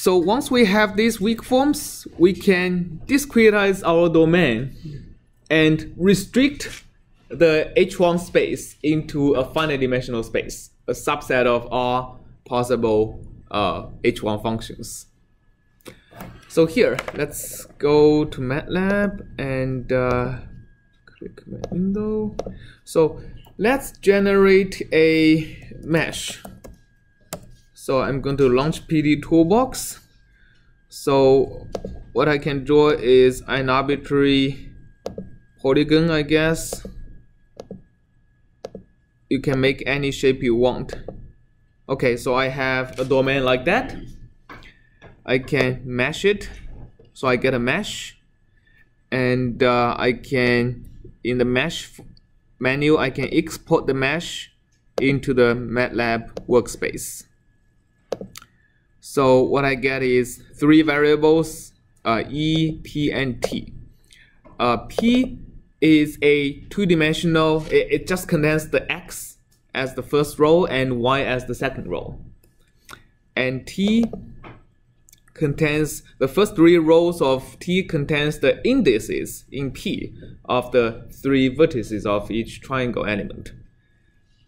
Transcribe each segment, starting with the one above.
So once we have these weak forms, we can discretize our domain and restrict the H1 space into a finite dimensional space, a subset of all possible uh, H1 functions. So here, let's go to MATLAB and uh, click my window. So let's generate a mesh. So I'm going to launch PDE Toolbox. So what I can draw is an arbitrary polygon, I guess. You can make any shape you want. Okay, so I have a domain like that. I can mesh it. So I get a mesh. And uh, I can, in the mesh menu, I can export the mesh into the MATLAB workspace. So what I get is three variables, uh, E, P, and T. Uh, P is a two-dimensional, it, it, just contains the X as the first row and Y as the second row. And T contains, the first three rows of T contains the indices in P of the three vertices of each triangle element.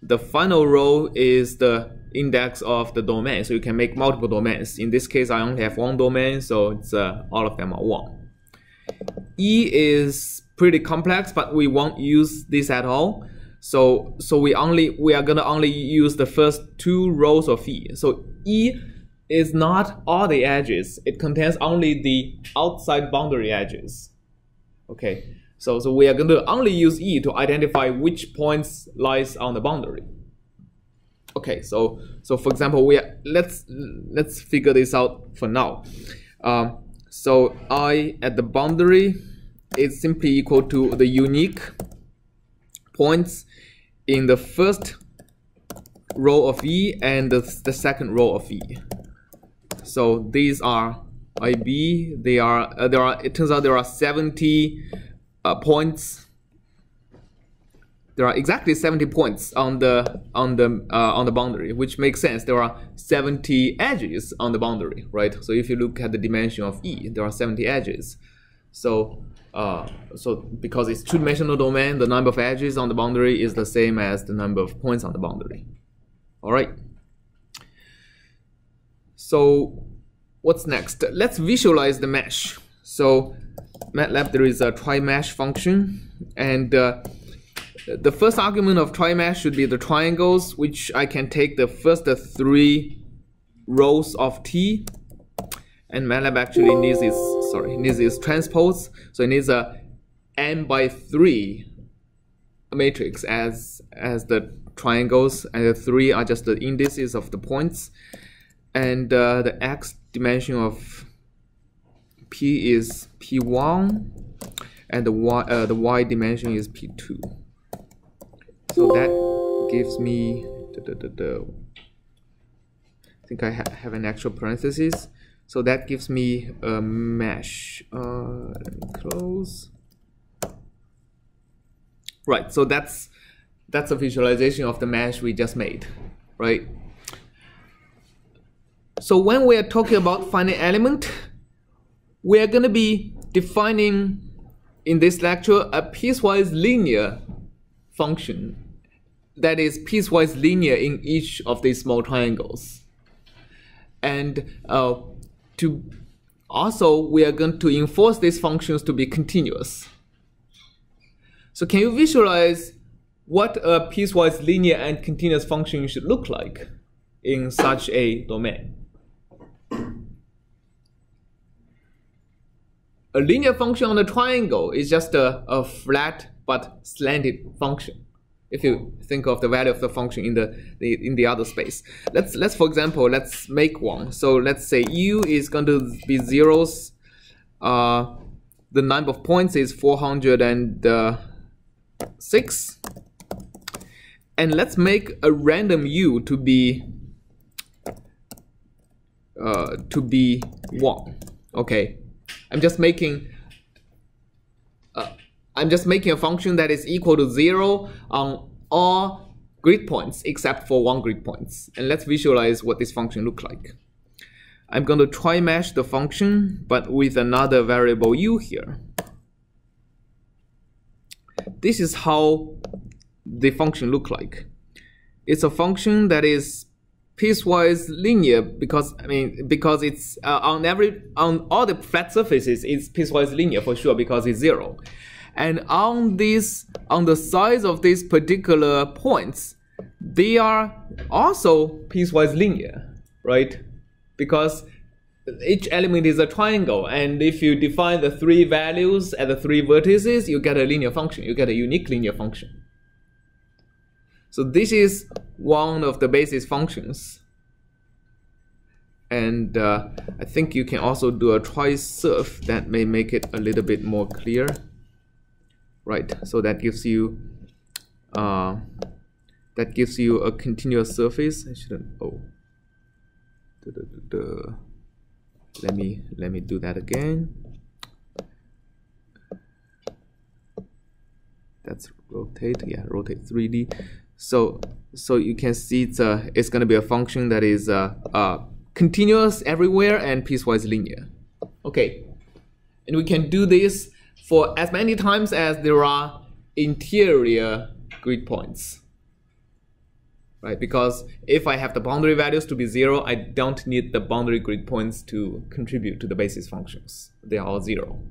The final row is the index of the domain, so you can make multiple domains. In this case, I only have one domain, so it's uh, all of them are one. E is pretty complex, but we won't use this at all. So so we only we are gonna only use the first two rows of E. So E is not all the edges. It contains only the outside boundary edges. Okay. So, so we are going to only use E to identify which points lies on the boundary. Okay, so so for example, we are, let's let's figure this out for now. Um, so I at the boundary is simply equal to the unique points in the first row of E and the, the second row of E. So these are IB. They are uh, there are. It turns out there are 70 uh, points. There are exactly 70 points on the on the uh, on the boundary, which makes sense. There are 70 edges on the boundary, right? So if you look at the dimension of E, there are 70 edges. So uh, so because it's two-dimensional domain, the number of edges on the boundary is the same as the number of points on the boundary. All right. So what's next? Let's visualize the mesh. So MATLAB, there is a trimesh function, and uh, the first argument of trimesh should be the triangles, which I can take the first three rows of T, and MATLAB actually needs its sorry needs its transpose, so it needs a n by three matrix as as the triangles, and the three are just the indices of the points, and uh, the x dimension of P is P1 and the Y, uh, the Y dimension is P2. So that gives me, the, the, the, I think I ha have an actual parenthesis. So that gives me a mesh. Uh, close. Right, so that's that's a visualization of the mesh we just made, right? So when we are talking about finite element, we are going to be defining in this lecture a piecewise linear function that is piecewise linear in each of these small triangles. And uh, to also, we are going to enforce these functions to be continuous. So can you visualize what a piecewise linear and continuous function should look like in such a domain? a linear function on a triangle is just a, a flat but slanted function if you think of the value of the function in the, the, in the other space. Let's let's for example let's make one. So let's say u is going to be zeros. Uh, the number of points is 406, and let's make a random u to be uh, to be one. Okay, I'm just making uh, I'm just making a function that is equal to zero on all grid points except for one grid points. And let's visualize what this function looks like. I'm going to trimesh the function, but with another variable u here. This is how the function look like. It's a function that is piecewise linear because I mean because it's uh, on every on all the flat surfaces it's piecewise linear for sure because it's zero, and on this on the sides of these particular points, they are also piecewise linear, right? Because each element is a triangle, and if you define the three values at the three vertices, you get a linear function. You get a unique linear function. So this is one of the basis functions. And uh, I think you can also do a trisurf that may make it a little bit more clear. Right, so that gives you uh, that gives you a continuous surface. I shouldn't, oh. Duh, duh, duh, let me, let me do that again. That's rotate, yeah, rotate 3D so so you can see it's a, it's going to be a function that is uh, uh, continuous everywhere and piecewise linear. Okay, and we can do this for as many times as there are interior grid points. Right, because if I have the boundary values to be zero, I don't need the boundary grid points to contribute to the basis functions. They are all zero.